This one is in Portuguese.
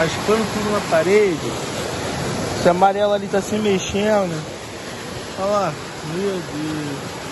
raspando tudo na parede. Esse amarelo ali tá se mexendo. Olha lá, meu Deus.